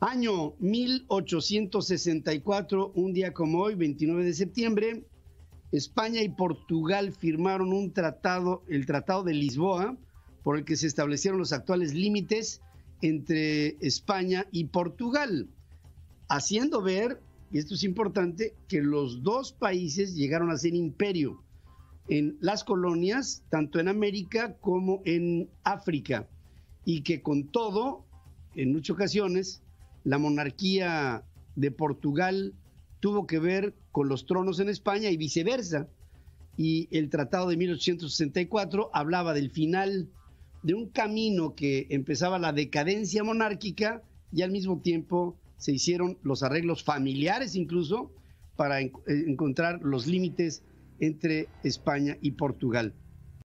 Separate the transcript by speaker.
Speaker 1: Año 1864, un día como hoy, 29 de septiembre, España y Portugal firmaron un tratado, el Tratado de Lisboa, por el que se establecieron los actuales límites entre España y Portugal, haciendo ver, y esto es importante, que los dos países llegaron a ser imperio en las colonias, tanto en América como en África, y que con todo, en muchas ocasiones, la monarquía de Portugal tuvo que ver con los tronos en España y viceversa. Y el Tratado de 1864 hablaba del final de un camino que empezaba la decadencia monárquica y al mismo tiempo se hicieron los arreglos familiares incluso para encontrar los límites entre España y Portugal.